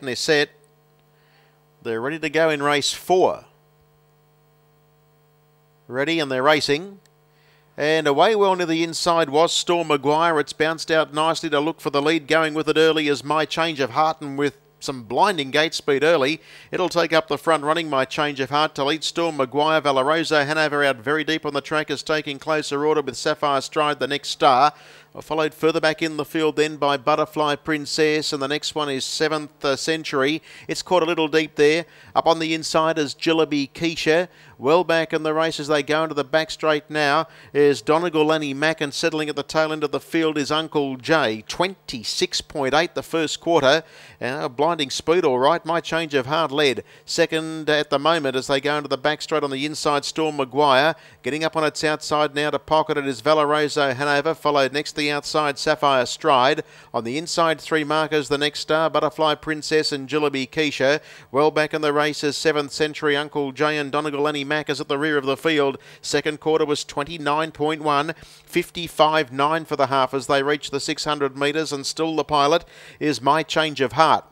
and they're set. They're ready to go in race four. Ready and they're racing. And away well near the inside was Storm Maguire. It's bounced out nicely to look for the lead. Going with it early as My Change of Heart and with some blinding gate speed early. It'll take up the front running my change of heart to lead Storm Maguire. Valoroso Hanover out very deep on the track is taking closer order with Sapphire Stride the next star. Followed further back in the field then by Butterfly Princess, and the next one is Seventh uh, Century. It's caught a little deep there. Up on the inside is Jillaby Keisha. Well back in the race as they go into the back straight now is Donegal Lenny Mack, and settling at the tail end of the field is Uncle Jay. 26.8 the first quarter. Uh, blinding speed, all right. My change of heart lead. Second at the moment as they go into the back straight on the inside, Storm Maguire. Getting up on its outside now to pocket it is Valoroso Hanover, followed next the outside Sapphire Stride. On the inside, three markers, the next star, Butterfly Princess and Jillaby Keisha. Well back in the race races, 7th Century Uncle Jay and Donegal Lenny Mack is at the rear of the field. Second quarter was 29.1, 55.9 for the half as they reach the 600 metres, and still the pilot is My Change of Heart.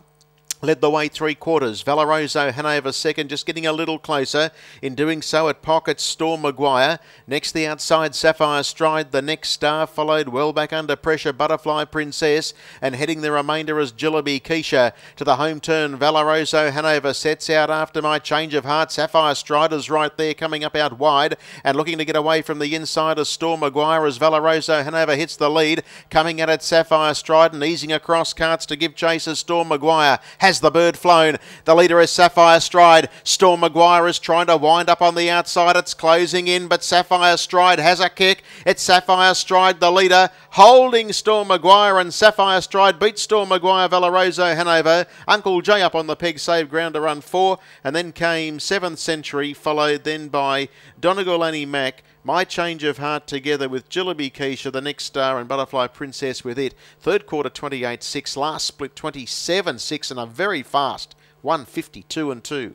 Led the way three quarters. Valoroso Hanover second, just getting a little closer. In doing so, at pockets Storm Maguire. Next, the outside Sapphire Stride. The next star followed well back under pressure Butterfly Princess. And heading the remainder is Jillaby Keisha. To the home turn, Valoroso Hanover sets out after my change of heart. Sapphire Stride is right there, coming up out wide. And looking to get away from the inside of Storm Maguire as Valoroso Hanover hits the lead. Coming at Sapphire Stride and easing across carts to give chase as Storm Maguire. The bird flown? The leader is Sapphire Stride. Storm Maguire is trying to wind up on the outside. It's closing in, but Sapphire Stride has a kick. It's Sapphire Stride, the leader, holding Storm Maguire, and Sapphire Stride beats Storm Maguire, Valoroso, Hanover. Uncle Jay up on the peg, save ground to run four, and then came Seventh Century, followed then by Donegal Lenny Mack. My Change of Heart together with Jillaby Keisha, the next star, and Butterfly Princess with it. Third quarter 28 6, last split 27 6, and a very fast 152 and 2.